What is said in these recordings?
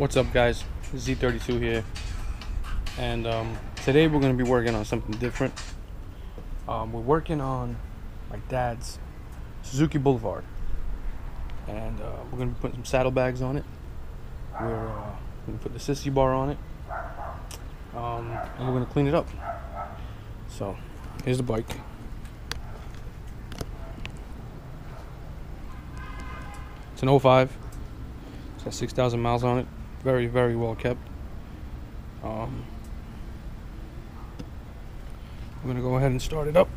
What's up guys? Z32 here. And um, today we're going to be working on something different. Um, we're working on my dad's Suzuki Boulevard. And uh, we're going to be putting some saddlebags on it. We're uh, going to put the sissy bar on it. Um, and we're going to clean it up. So, here's the bike. It's an 05. It's got 6,000 miles on it. Very, very well kept. Um, I'm gonna go ahead and start it up.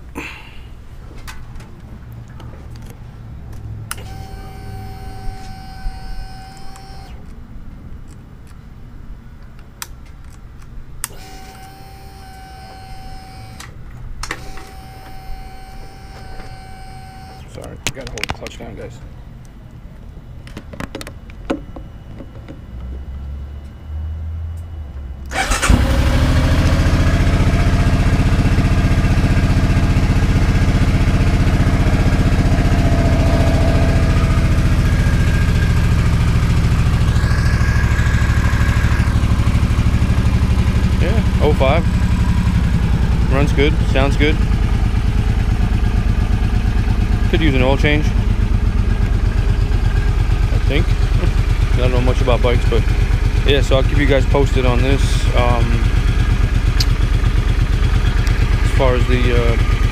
Sorry, gotta hold the clutch down, guys. Yeah, 05. Runs good, sounds good. Could use an oil change. I think. I don't know much about bikes, but yeah, so I'll keep you guys posted on this. Um, as far as the uh,